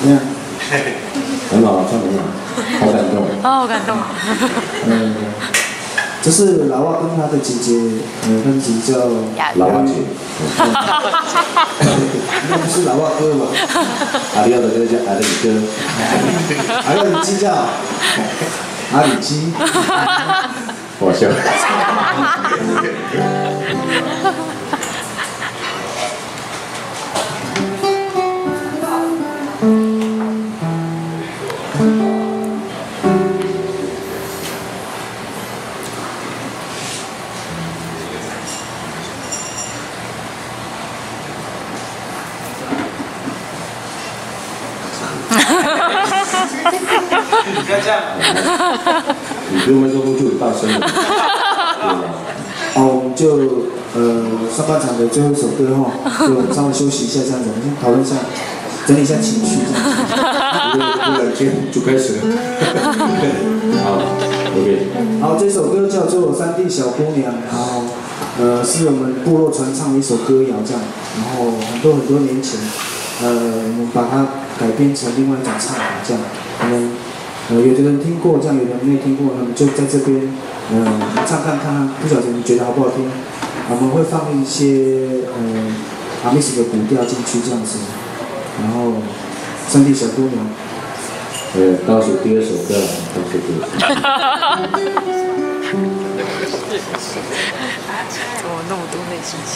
怎么样？很好，唱得很好，好感动。哦，好感动。嗯，这是老外跟他的姐姐，呃，他的姐姐叫老阿姐，那不是老外哥嘛？阿廖的哥叫阿里哥，还有你鸡叫阿里鸡，好笑。你不要这样。你不用麦克风就很大声了。好，我们就呃上半场的最后一首歌哈，就稍微休息一下这样。子，我们先讨论一下，整理一下情绪。这样子。不不冷静就开始了。好，OK。好，这首歌叫做《山地小姑娘》，然后呃是我们部落传唱的一首歌谣这样，然后很多很多年前，呃我们把它改编成另外一种唱法这样，可能呃有的人听过这样，有的人没听过，那么就在这边呃唱看看，不晓得你觉得好不好听？我们会放一些呃阿密斯的古调进去这样子，然后《山地小姑娘》。呃，倒数第二首歌，倒数第二首。怎么那么多内心戏？